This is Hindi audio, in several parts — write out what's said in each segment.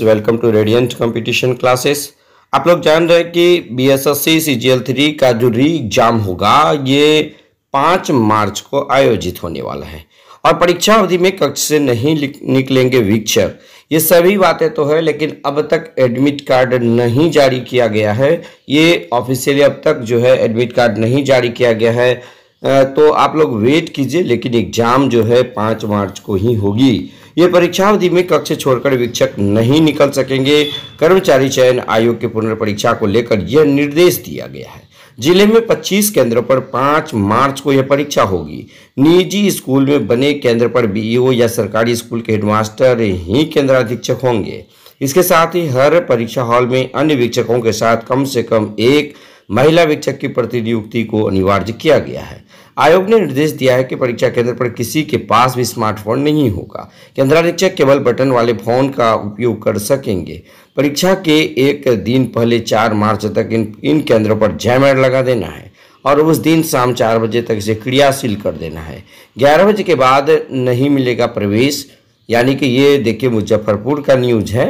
Welcome to radiant competition classes आप लोग जान रहे हैं कि B S S C C G L three का जो री एग्ज़ाम होगा, ये पाँच मार्च को आयोजित होने वाला है। और परीक्षा अवधि में कक्ष से नहीं निकलेंगे वीक्षक। ये सभी बातें तो है, लेकिन अब तक एडमिट कार्ड नहीं जारी किया गया है। ये ऑफिशियली अब तक जो है एडमिट कार्ड नहीं जारी किया गया है। तो आप लोग वेट कीजिए, लेकिन एग्ज़ाम जो है पाँच मार्च को ही होगी। ये परीक्षा अवधि में कक्ष छोड़कर वीक्षक नहीं निकल सकेंगे। कर्मचारी चयन आयोग के पुनर्परीक्षा को लेकर यह निर्देश दिया गया है। ज़िले में 25 केंद्रों पर 5 मार्च को यह परीक्षा होगी। निजी स्कूल में बने केंद्र पर बीईओ या सरकारी स्कूल के हेडमास्टर ही केंद्राधीक्षक होंगे। इसके साथ ही हर परीक्षा हॉल में अन्य वीक्षकों के साथ कम से कम एक महिला वीक्षक की प्रतिनियुक्ति को अनिवार्य किया गया है। आयोग ने निर्देश दिया है कि परीक्षा केंद्र पर किसी के पास भी स्मार्टफ़ोन नहीं होगा। केंद्राधीक्षक केवल बटन वाले फ़ोन का उपयोग कर सकेंगे। परीक्षा के एक दिन पहले चार मार्च तक इन इन केंद्रों पर जयमैर लगा देना है और उस दिन शाम चार बजे तक इसे क्रियाशील कर देना है। ग्यारह बजे के बाद नहीं मिलेगा प्रवेश, यानी कि ये देखिए मुजफ्फरपुर का न्यूज़ है।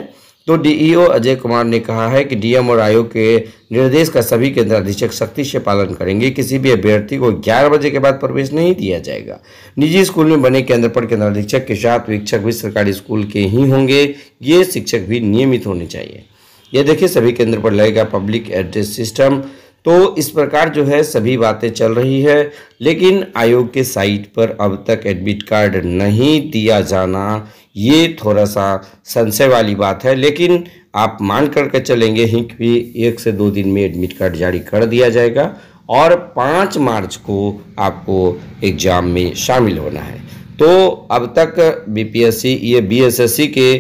तो डीईओ अजय कुमार ने कहा है कि डीएम और आयोग के निर्देश का सभी केंद्र अधीक्षक सख्ती से पालन करेंगे। किसी भी अभ्यर्थी को 11 बजे के बाद प्रवेश नहीं दिया जाएगा। निजी स्कूल में बने केंद्र पर केंद्र अधीक्षक के साथ वीक्षक भी सरकारी स्कूल के ही होंगे। ये शिक्षक भी नियमित होने चाहिए। ये देखिए, सभी केंद्र पर लगेगा पब्लिक एड्रेस सिस्टम। तो इस प्रकार जो है सभी बातें चल रही है, लेकिन आयोग के साइट पर अब तक एडमिट कार्ड नहीं दिया जाना ये थोड़ा सा संशय वाली बात है, लेकिन आप मान करके चलेंगे ही कि एक से दो दिन में एडमिट कार्ड जारी कर दिया जाएगा और पाँच मार्च को आपको एग्ज़ाम में शामिल होना है। तो अब तक बीपीएससी ये बीएसएससी के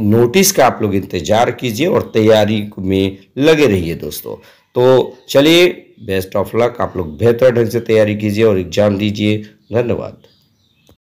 नोटिस का आप लोग इंतज़ार कीजिए और तैयारी में लगे रहिए दोस्तों। तो चलिए बेस्ट ऑफ़ लक आप लोग बेहतर ढंग से तैयारी कीजिए और एग्ज़ाम दीजिए। धन्यवाद।